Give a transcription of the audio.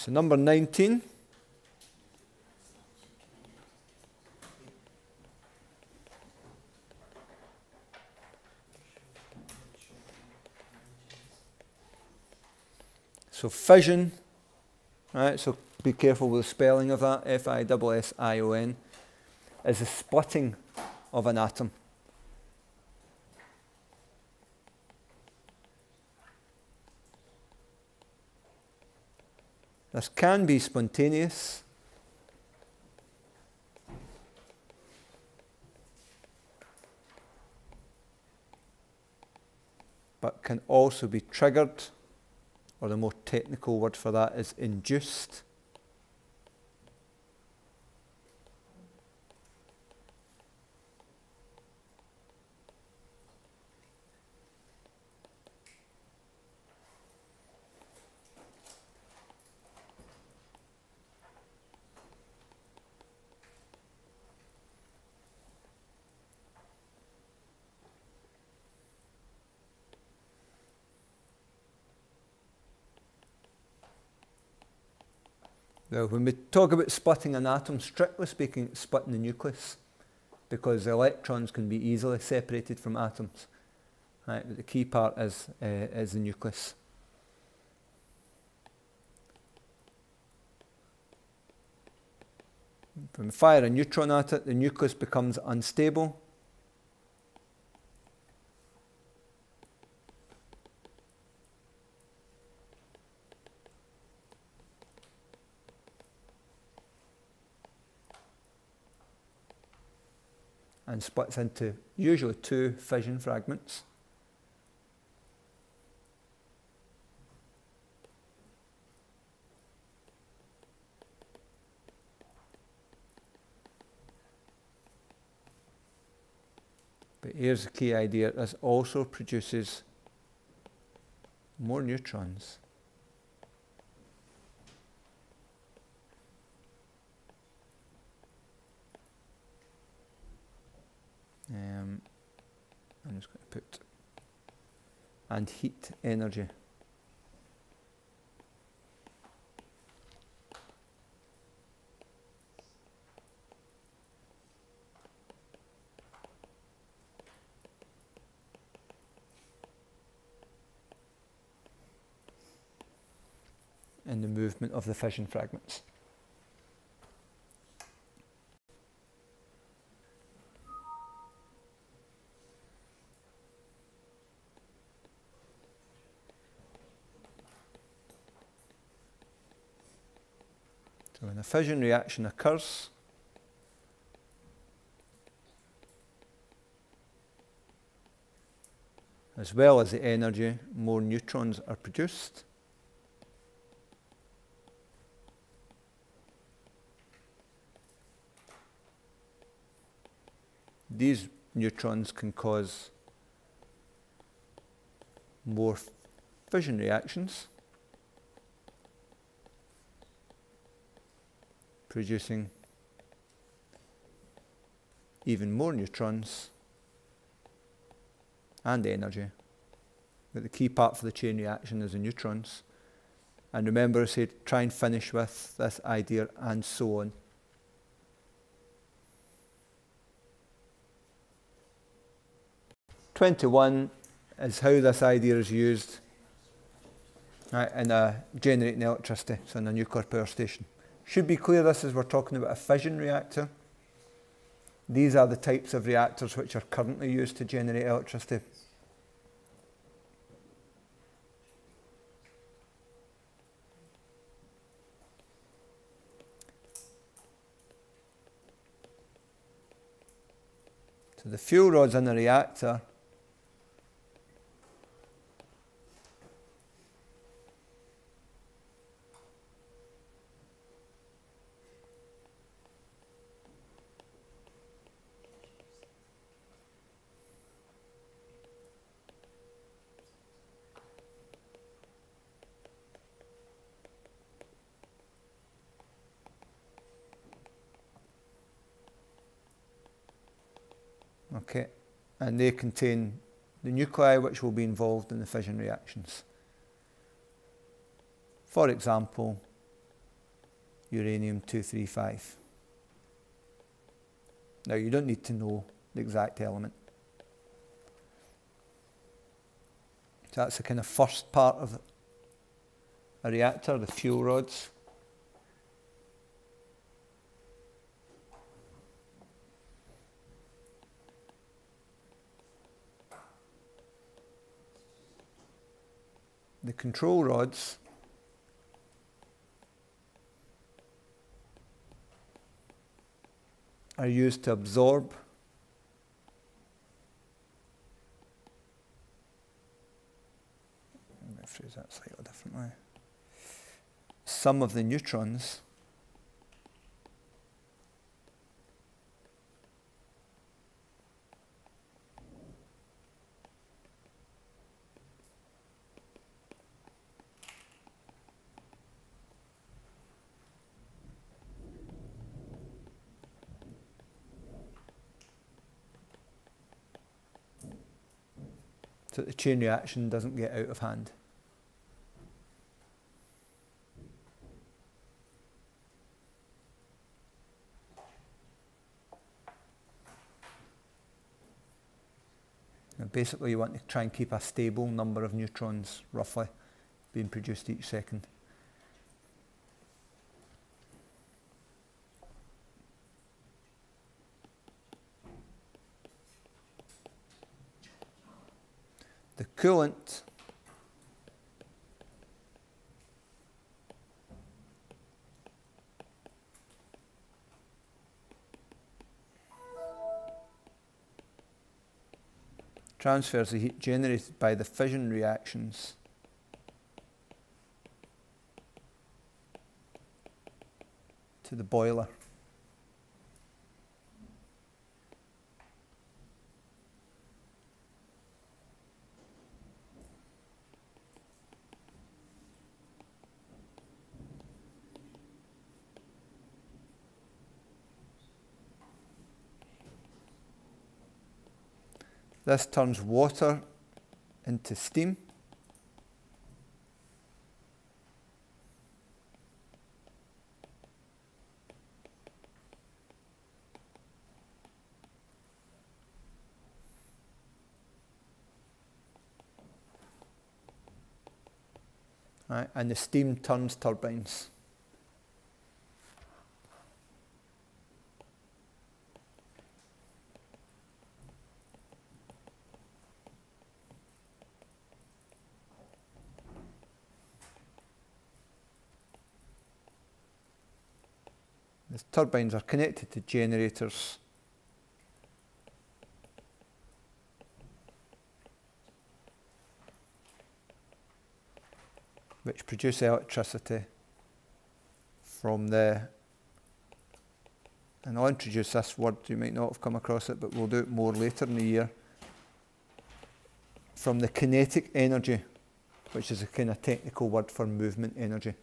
So number 19. So fission, right? So be careful with the spelling of that. F I S S I O N is the splitting of an atom. This can be spontaneous. But can also be triggered, or the more technical word for that is induced. Now, when we talk about splitting an atom, strictly speaking, it's splitting the nucleus because electrons can be easily separated from atoms. Right? But the key part is, uh, is the nucleus. When we fire a neutron at it, the nucleus becomes unstable and splits into usually two fission fragments. But here's the key idea this also produces more neutrons. Just going to put and heat energy. and the movement of the fission fragments. So when a fission reaction occurs, as well as the energy, more neutrons are produced. These neutrons can cause more fission reactions. Producing even more neutrons and energy. But the key part for the chain reaction is the neutrons. And remember, I said try and finish with this idea and so on. Twenty-one is how this idea is used right, in a generating electricity, so in a nuclear power station. Should be clear this is we're talking about a fission reactor. These are the types of reactors which are currently used to generate electricity. So the fuel rods in the reactor Okay, and they contain the nuclei which will be involved in the fission reactions. For example, uranium-235. Now you don't need to know the exact element. So that's the kind of first part of a reactor, the fuel rods. The control rods are used to absorb phrase that slightly differently. Some of the neutrons so the chain reaction doesn't get out of hand. basically you want to try and keep a stable number of neutrons roughly being produced each second. The coolant transfers the heat generated by the fission reactions to the boiler. This turns water into steam. Right, and the steam turns turbines. The turbines are connected to generators. which produce electricity from the and I'll introduce this word, you might not have come across it, but we'll do it more later in the year. From the kinetic energy, which is a kind of technical word for movement energy.